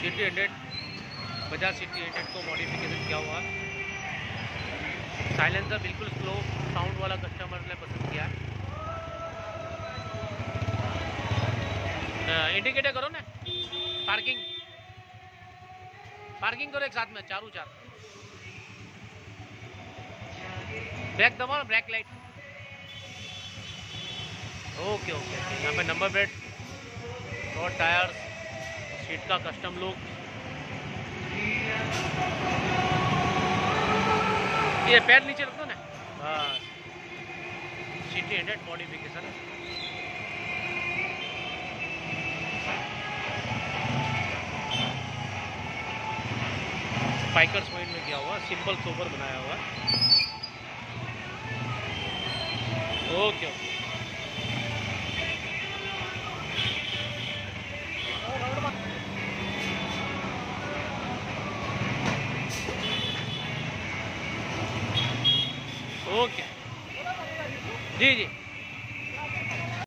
City hundred Bajaj city hundred को modification किया हुआ। साइलेंसर बिल्कुल स्लो साउंड वाला कस्टमर ने पसंद किया। है इंडिकेटर करो ना। पार्किंग पार्किंग करो एक साथ में, चारों चार। ब्रेक दबाओ ब्रेक लाइट ओके ओके यहाँ पे नंबर प्लेट और टायर्स सीट का कस्टम लोग। ये पैर नीचे रख दो ना बस city hundred modification Spyker point में किया हुआ सिंपल सोबर बनाया हुआ। Okay okay okay. जी जी।